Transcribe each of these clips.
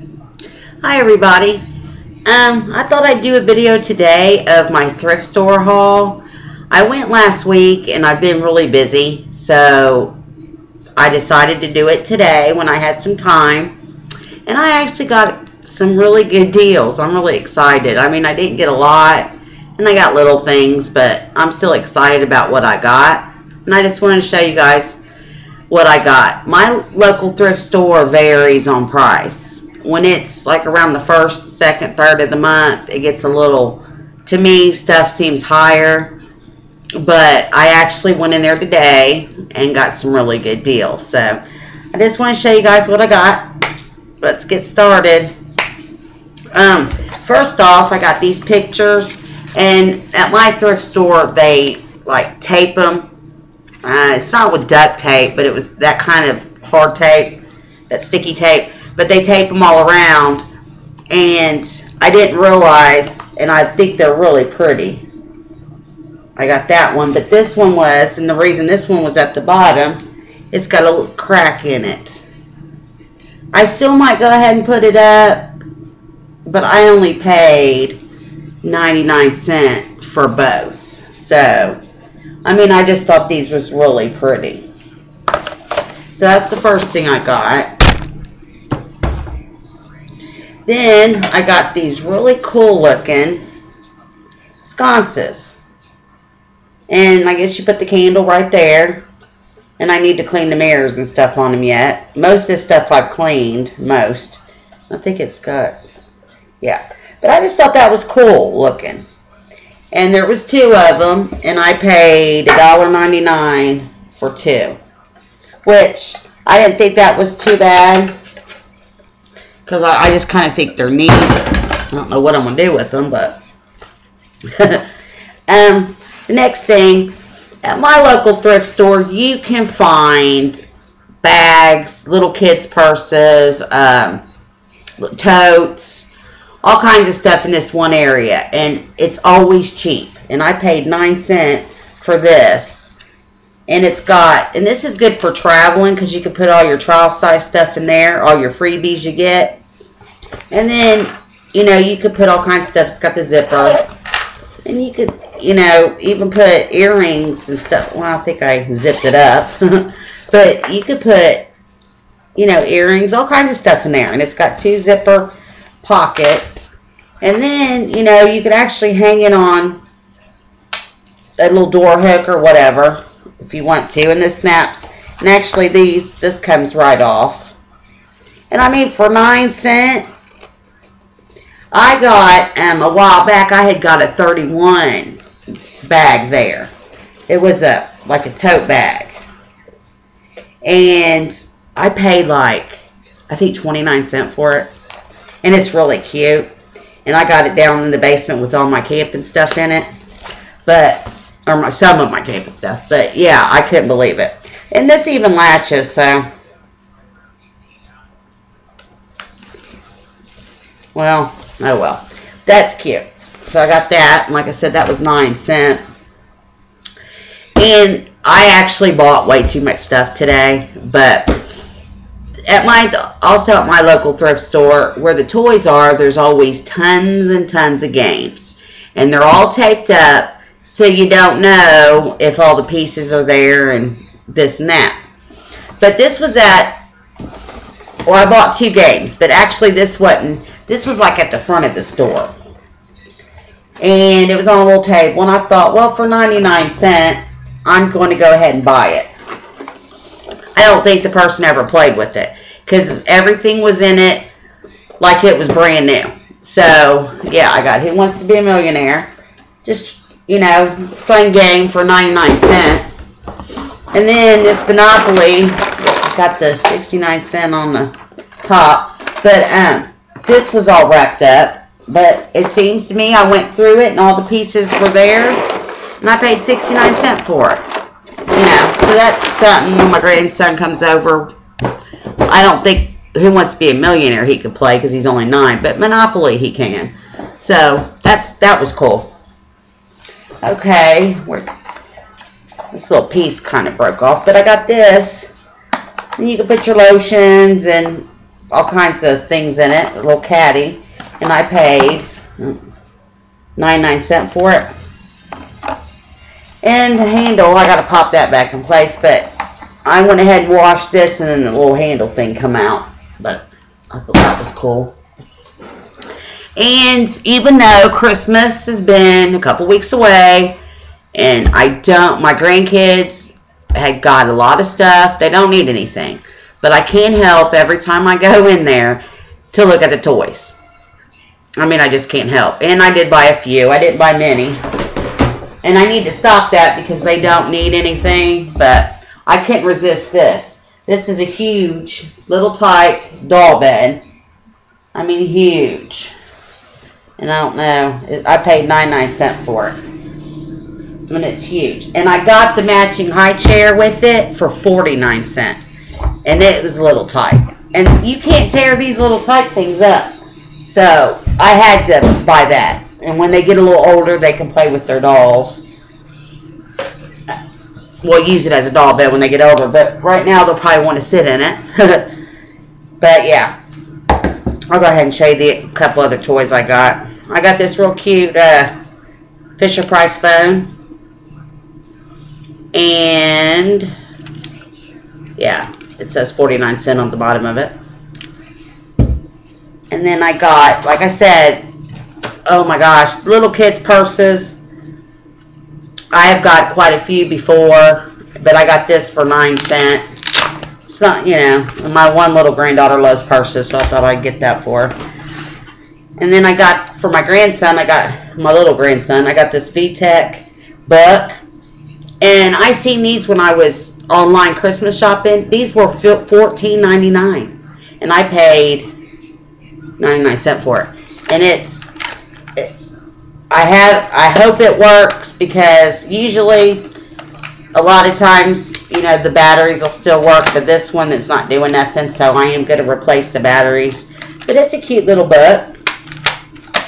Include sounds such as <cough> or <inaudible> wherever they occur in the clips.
Hi everybody. Um, I thought I'd do a video today of my thrift store haul. I went last week and I've been really busy, so I decided to do it today when I had some time. And I actually got some really good deals. I'm really excited. I mean, I didn't get a lot and I got little things, but I'm still excited about what I got. And I just wanted to show you guys what I got. My local thrift store varies on price. When it's like around the first, second, third of the month, it gets a little, to me, stuff seems higher. But I actually went in there today and got some really good deals. So I just want to show you guys what I got. Let's get started. Um, first off, I got these pictures. And at my thrift store, they like tape them uh, it's not with duct tape, but it was that kind of hard tape, that sticky tape. But they tape them all around, and I didn't realize, and I think they're really pretty. I got that one, but this one was, and the reason this one was at the bottom, it's got a little crack in it. I still might go ahead and put it up, but I only paid 99 cents for both. So, I mean, I just thought these was really pretty. So that's the first thing I got. Then I got these really cool looking sconces. And I guess you put the candle right there. And I need to clean the mirrors and stuff on them yet. Most of this stuff I've cleaned. Most. I think it's got... Yeah. But I just thought that was cool looking. And there was two of them, and I paid $1.99 for two. Which, I didn't think that was too bad. Because I, I, just kind of think they're neat. I don't know what I'm going to do with them, but... <laughs> um, the next thing, at my local thrift store, you can find bags, little kids' purses, um, totes, all kinds of stuff in this one area and it's always cheap and I paid 9 cent for this and it's got and this is good for traveling because you can put all your trial size stuff in there all your freebies you get. And then you know you could put all kinds of stuff it's got the zipper. And you could you know even put earrings and stuff well I think I zipped it up. <laughs> But you could put you know earrings all kinds of stuff in there and it's got two zipper pockets. And then, you know, you could actually hang it on a little door hook or whatever if you want to. And this snaps. And actually, these, this comes right off. And I mean, for 9 cent, I got, um, a while back, I had got a 31 bag there. It was a, like a tote bag. And I paid like, I think 29 cent for it and it's really cute. And I got it down in the basement with all my camping stuff in it. But, or my, some of my camping stuff. But yeah, I couldn't believe it. And this even latches, so. Well, oh well. That's cute. So I got that. And like I said, that was 9 cent. And I actually bought way too much stuff today. But at my also at my local thrift store where the toys are there's always tons and tons of games and they're all taped up so you don't know if all the pieces are there and this and that but this was at well I bought two games but actually this wasn't this was like at the front of the store and it was on a little table and I thought well for 99 cent I'm going to go ahead and buy it I don't think the person ever played with it because everything was in it like it was brand new. So, yeah, I got Who Wants to Be a Millionaire. Just, you know, fun game for 99 cent. And then this Monopoly, got the 69 cent on the top. But um, this was all wrapped up. But it seems to me I went through it and all the pieces were there. And I paid 69 cent for it. You know, so that's something when my grandson comes over. I don't think Who Wants to Be a Millionaire he could play because he's only nine, but Monopoly he can. So that's that was cool. Okay, this little piece kind of broke off, but I got this. And you can put your lotions and all kinds of things in it, a little caddy, and I paid um, 99 cent for it. And the handle, I gotta pop that back in place, but I went ahead and washed this and then the little handle thing come out. But I thought that was cool. And even though Christmas has been a couple weeks away, and I don't, my grandkids had got a lot of stuff. They don't need anything. But I can't help every time I go in there to look at the toys. I mean, I just can't help. And I did buy a few. I didn't buy many. And I need to stop that because they don't need anything. But I can't resist this. This is a huge, Little Tikes doll bed. I mean, huge. And I don't know. I paid 99 cents for it. And it's huge. And I got the matching high chair with it for 49 cents. And it was a Little Tikes. And you can't tear these Little Tikes things up. So I had to buy that. And when they get a little older, they can play with their dolls. We'll use it as a doll bed when they get older, but right now they'll probably want to sit in it. <laughs> but yeah, I'll go ahead and show you the couple other toys I got. I got this real cute uh, Fisher Price phone. And yeah, it says 49 cent on the bottom of it. And then I got, like I said, oh my gosh, little kids' purses. I have got quite a few before, but I got this for 9 cent. Not, you know, my one little granddaughter loves purses, so I thought I'd get that for her. And then I got, for my grandson, I got, my little grandson, I got this VTech book. And I seen these when I was online Christmas shopping. These were $14.99. And I paid 99 cent for it. And it's it, I have I hope it works because usually a lot of times, you know, the batteries will still work, but this one is not doing nothing, so I am going to replace the batteries. But it's a cute little book.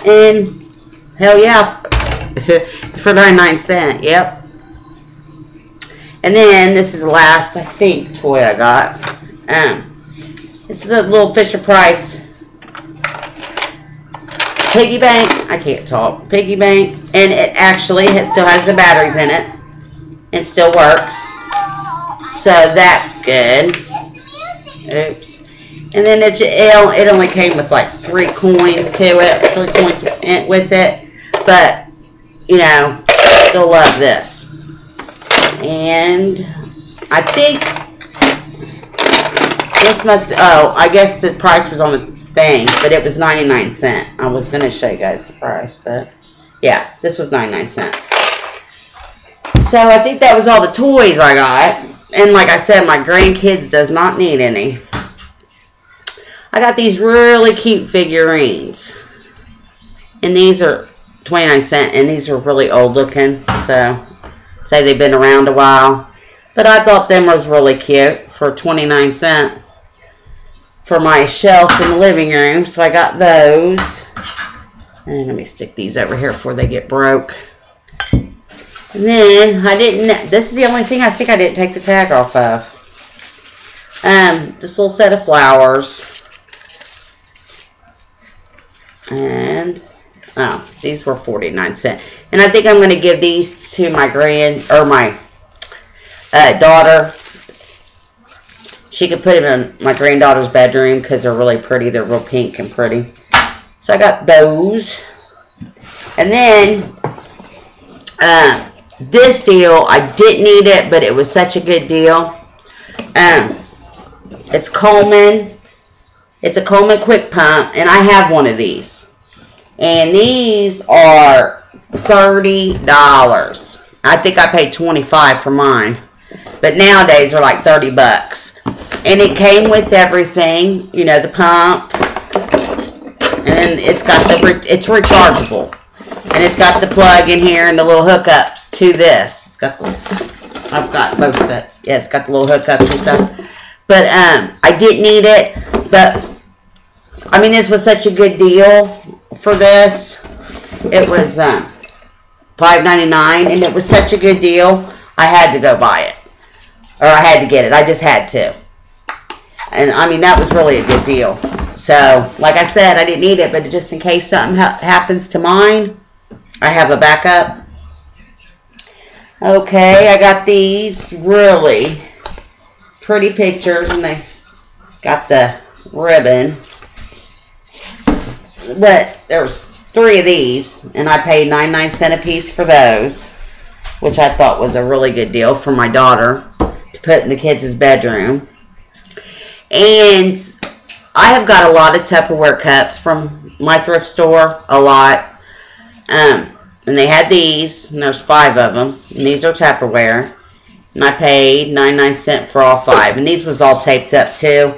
And hell yeah, <laughs> for 99 cent. Yep. And then this is the last, I think, toy I got. Um, this is a little Fisher Price piggy bank. I can't talk. Piggy bank. And it actually it still has the batteries in it. And still works. So that's good. Oops. And then it, it only came with like three coins to it. Three coins with it. But, you know, still love this. And I think this must, oh, I guess the price was on the thing, but it was 99 cent. I was going to show you guys the price, but yeah, this was 99 cent. So I think that was all the toys I got. And like I said, my grandkids does not need any. I got these really cute figurines. And these are 29 cent and these are really old looking. So say they've been around a while. But I thought them was really cute for 29 cent for my shelf in the living room. So I got those. And let me stick these over here before they get broke. And then I didn't, this is the only thing I think I didn't take the tag off of. Um, this little set of flowers. And, oh, these were 49 cents. And I think I'm going to give these to my grand, or my uh, daughter she could put them in my granddaughter's bedroom because they're really pretty. They're real pink and pretty. So I got those. And then, uh, this deal, I didn't need it, but it was such a good deal. Um, it's Coleman. It's a Coleman Quick Pump, and I have one of these. And these are $30. I think I paid 25 for mine. But nowadays they're like 30 bucks. And it came with everything, you know, the pump. And it's got the, it's rechargeable. And it's got the plug in here and the little hookups to this. It's got the, I've got both sets. Yeah, it's got the little hookups and stuff. But um, I didn't need it. But, I mean, this was such a good deal for this. It was um, $5.99 and it was such a good deal. I had to go buy it. Or I had to get it. I just had to. And I mean, that was really a good deal. So, like I said, I didn't need it, but just in case something ha happens to mine, I have a backup. Okay, I got these really pretty pictures, and they got the ribbon. But there's three of these, and I paid 99 cent a piece for those, which I thought was a really good deal for my daughter to put in the kids' bedroom. And I have got a lot of Tupperware cups from my thrift store, a lot. Um, and they had these, and there's five of them. And these are Tupperware. And I paid 99 cents for all five. And these was all taped up too.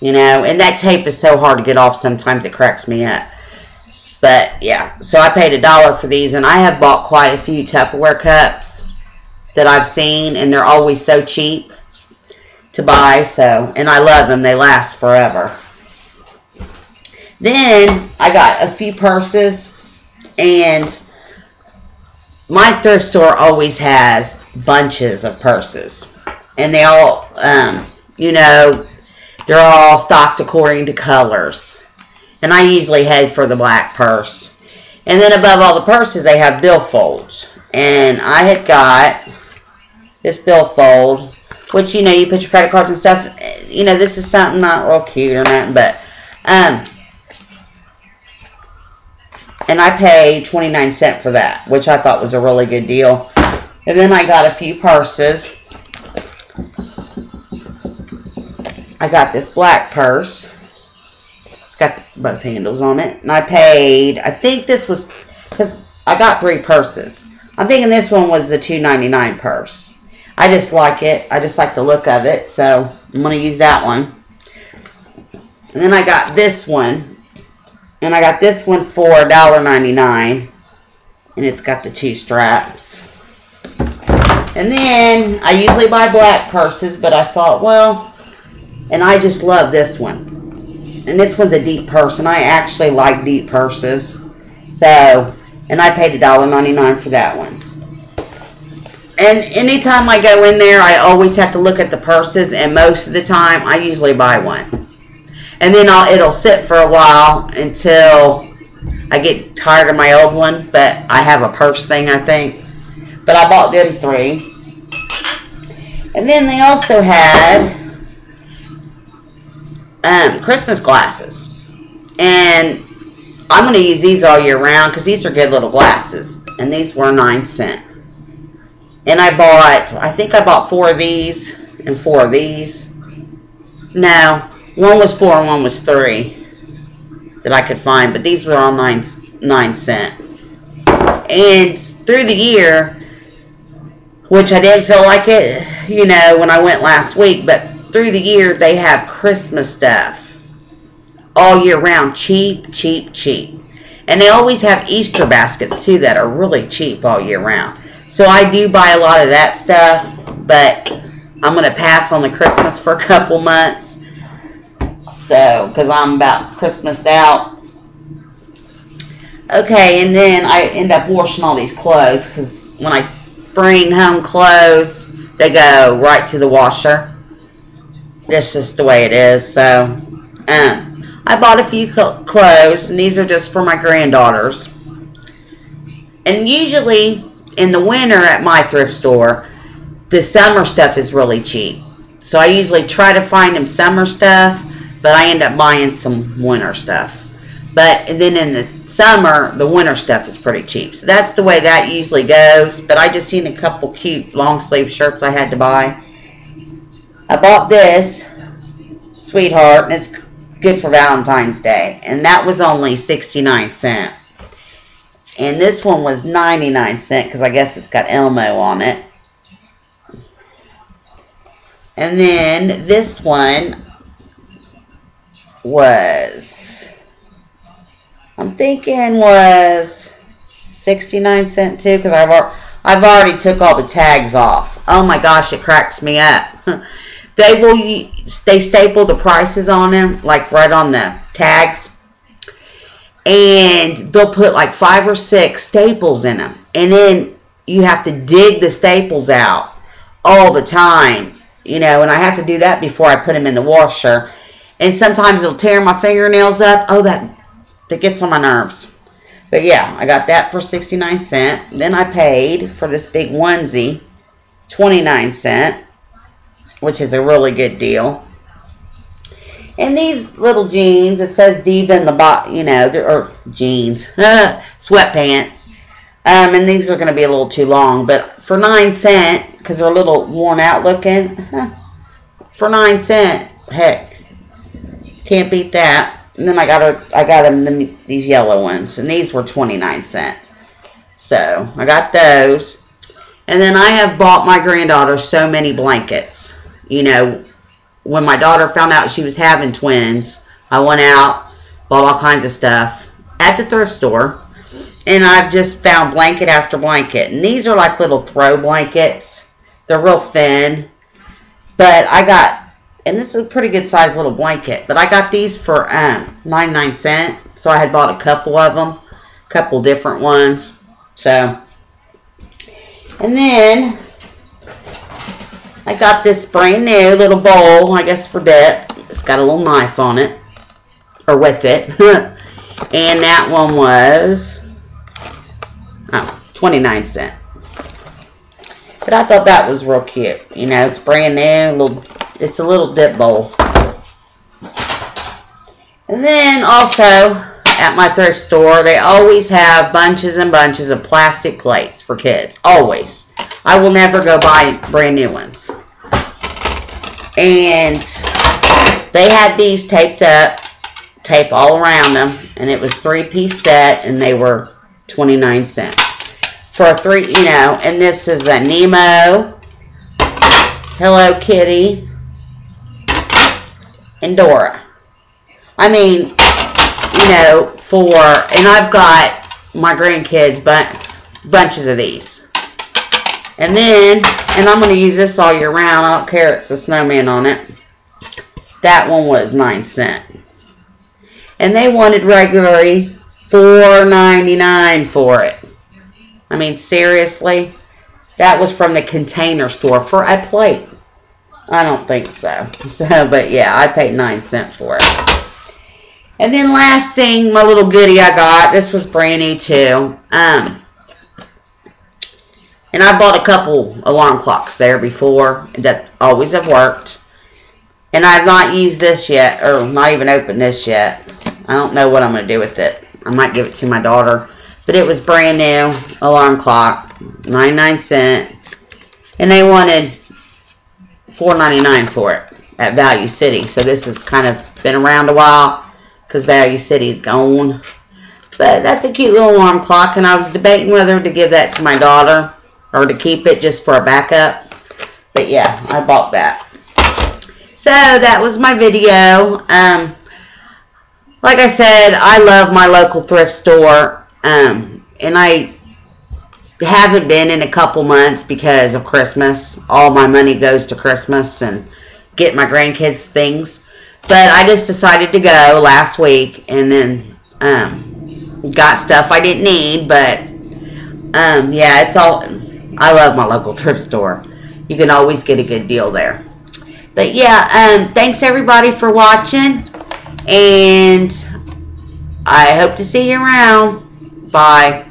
You know, and that tape is so hard to get off sometimes it cracks me up. But yeah, so I paid a dollar for these, and I have bought quite a few Tupperware cups that I've seen, and they're always so cheap to buy. So, and I love them; they last forever. Then I got a few purses, and my thrift store always has bunches of purses, and they all, um, you know, they're all stocked according to colors. And I usually head for the black purse. And then above all the purses, they have billfolds. And I had got this billfold, which, you know, you put your credit cards and stuff. You know, this is something not real cute or nothing, but, um, and I paid 29 cents for that, which I thought was a really good deal. And then I got a few purses. I got this black purse. It's got both handles on it. And I paid, I think this was, because I got three purses. I'm thinking this one was the 2.99 purse. I just like it. I just like the look of it. So I'm going to use that one. And then I got this one. And I got this one for $1.99. And it's got the two straps. And then I usually buy black purses, but I thought, well, and I just love this one. And this one's a deep purse, and I actually like deep purses. So, and I paid $1.99 for that one. And anytime I go in there, I always have to look at the purses, and most of the time, I usually buy one. And then I'll, it'll sit for a while until I get tired of my old one, but I have a purse thing, I think. But I bought them three. And then they also had um, Christmas glasses. And I'm going to use these all year round because these are good little glasses. And these were 9 cent. And I bought, I think I bought four of these and four of these. No, one was four and one was three that I could find. But these were all 9, nine cent. And through the year, which I didn't feel like it, you know, when I went last week, but through the year, they have Christmas stuff all year round. Cheap, cheap, cheap. And they always have Easter baskets, too, that are really cheap all year round. So I do buy a lot of that stuff, but I'm going to pass on the Christmas for a couple months. So, because I'm about Christmas out. Okay, and then I end up washing all these clothes because when I bring home clothes, they go right to the washer. That's just the way it is. So, um, I bought a few clothes, and these are just for my granddaughters. And usually in the winter at my thrift store, the summer stuff is really cheap. So I usually try to find them summer stuff, but I end up buying some winter stuff. But then in the summer, the winter stuff is pretty cheap. So that's the way that usually goes. But I just seen a couple cute long sleeve shirts I had to buy. I bought this, Sweetheart, and it's good for Valentine's Day. And that was only 69 cents. And this one was 99 cents because I guess it's got Elmo on it. And then this one was, I'm thinking was 69 cent too because I've, I've already took all the tags off. Oh my gosh, it cracks me up. <laughs> They will they staple the prices on them like right on the tags. And they'll put like five or six staples in them. And then you have to dig the staples out all the time. You know, and I have to do that before I put them in the washer. And sometimes it'll tear my fingernails up. Oh, that, that gets on my nerves. But yeah, I got that for 69 cents. Then I paid for this big onesie, 29 cents, which is a really good deal. And these little jeans, it says Diva in the bot, you know, or jeans, <laughs> sweatpants. Um, and these are going to be a little too long, but for nine cent, because they're a little worn out looking, <laughs> for nine cent, heck, can't beat that. And then I got a, I got them the, these yellow ones, and these were twenty nine cent. So I got those, and then I have bought my granddaughter so many blankets. You know, when my daughter found out she was having twins, I went out, bought all kinds of stuff at the thrift store, and I've just found blanket after blanket. And these are like little throw blankets. They're real thin, but I got, and this is a pretty good size little blanket, but I got these for um, 99 cent. So I had bought a couple of them, a couple different ones. So, and then I got this brand new little bowl, I guess for dip. It's got a little knife on it, or with it. <laughs> and that one was, oh, 29 cent. But I thought that was real cute. You know, it's brand new, little, it's a little dip bowl. And then also, at my thrift store, they always have bunches and bunches of plastic plates for kids. Always. I will never go buy brand new ones. And they had these taped up, tape all around them, and it was three piece set, and they were 29 cents. For a three, you know, and this is a Nemo, Hello Kitty, and Dora. I mean, you know, for, and I've got my grandkids, but bunches of these. And then, and I'm going to use this all year round. I don't care. It's a snowman on it. That one was 9 cent. And they wanted regularly $4.99 for it. I mean, seriously? That was from the container store for a plate. I don't think so. So, <laughs> but yeah, I paid 9 cents for it. And then last thing, my little goodie I got, this was brand new too. Um, and I bought a couple alarm clocks there before that always have worked. And I've not used this yet, or not even opened this yet. I don't know what I'm going to do with it. I might give it to my daughter. But it was brand new alarm clock, 99 cent. And they wanted 4.99 for it at Value City. So this has kind of been around a while because Value City is gone. But that's a cute little alarm clock, and I was debating whether to give that to my daughter or to keep it just for a backup. But yeah, I bought that. So that was my video. Um, like I said, I love my local thrift store. Um, and I haven't been in a couple months because of Christmas. All my money goes to Christmas and get my grandkids things. But I just decided to go last week and then um, got stuff I didn't need. But um, yeah, it's all I love my local thrift store. You can always get a good deal there. But yeah, um, thanks everybody for watching. And I hope to see you around. Bye.